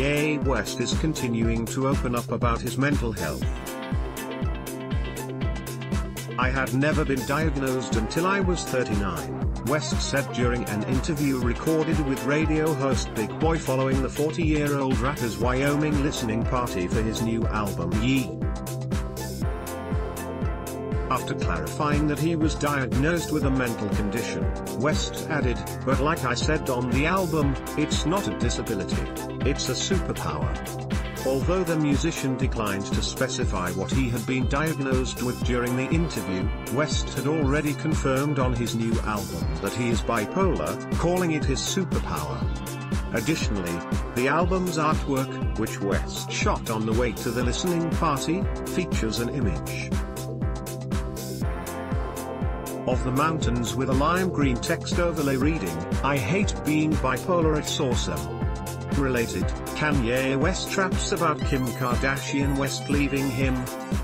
Kanye West is continuing to open up about his mental health. I had never been diagnosed until I was 39, West said during an interview recorded with radio host Big Boy following the 40-year-old rapper's Wyoming listening party for his new album Ye. After clarifying that he was diagnosed with a mental condition, West added, but like I said on the album, it's not a disability, it's a superpower. Although the musician declined to specify what he had been diagnosed with during the interview, West had already confirmed on his new album that he is bipolar, calling it his superpower. Additionally, the album's artwork, which West shot on the way to the listening party, features an image of the mountains with a lime green text overlay reading, I hate being bipolar it's awesome. Related, Kanye West traps about Kim Kardashian West leaving him,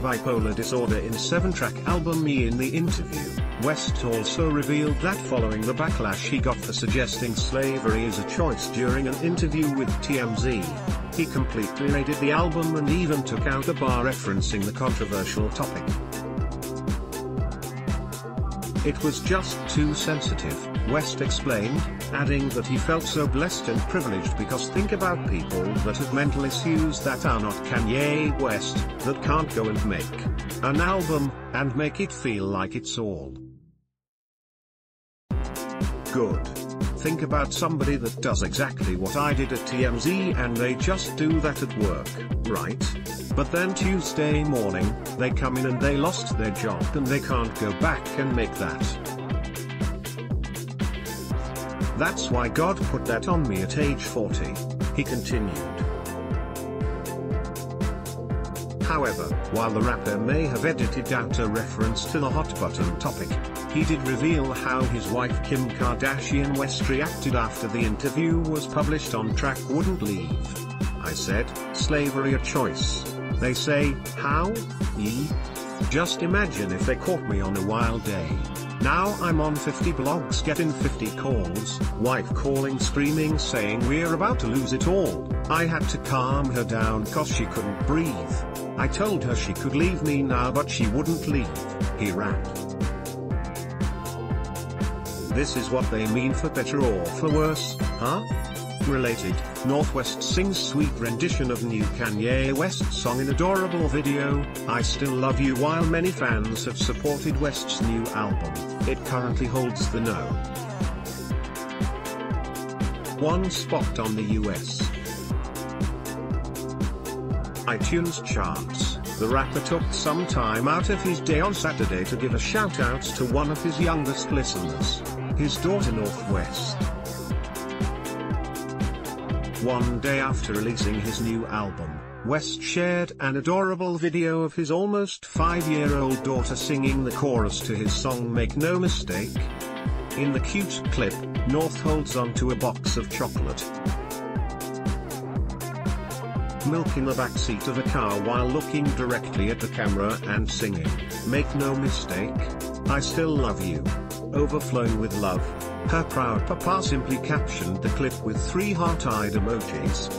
bipolar disorder in 7-track album Me in the interview, West also revealed that following the backlash he got for suggesting slavery is a choice during an interview with TMZ, he completely raided the album and even took out a bar referencing the controversial topic. It was just too sensitive, West explained, adding that he felt so blessed and privileged because think about people that have mental issues that are not Kanye West, that can't go and make an album, and make it feel like it's all good. Think about somebody that does exactly what I did at TMZ and they just do that at work, right? But then Tuesday morning, they come in and they lost their job and they can't go back and make that. That's why God put that on me at age 40, he continued. However, while the rapper may have edited out a reference to the hot button topic, he did reveal how his wife Kim Kardashian West reacted after the interview was published on track Wouldn't Leave. I said, slavery a choice. They say, how? Ye? Just imagine if they caught me on a wild day. Now I'm on 50 blogs getting 50 calls, wife calling screaming saying we're about to lose it all. I had to calm her down cause she couldn't breathe. I told her she could leave me now but she wouldn't leave, he rapped. This is what they mean for better or for worse, huh? Related, North West sings sweet rendition of new Kanye West song in adorable video, I Still Love You while many fans have supported West's new album, it currently holds the no. One spot on the US iTunes charts, the rapper took some time out of his day on Saturday to give a shout out to one of his youngest listeners, his daughter North West. One day after releasing his new album, West shared an adorable video of his almost five-year-old daughter singing the chorus to his song Make No Mistake. In the cute clip, North holds onto a box of chocolate milk in the backseat of a car while looking directly at the camera and singing, Make no mistake, I still love you. Overflowing with love, her proud papa simply captioned the clip with three heart-eyed emojis.